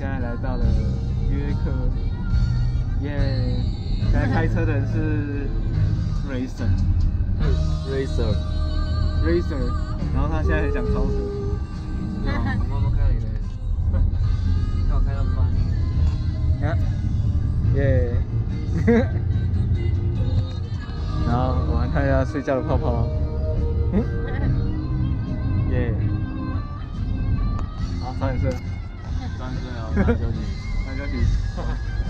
现在来到了约克，耶！现在开车的人是 Racer，Racer，Racer，然后他现在很想超车，对啊，我妈妈开了一个，让我开到耶！然后我们看一下睡觉的泡泡，嗯，耶！好，早点睡三岁啊，三九几。那就去。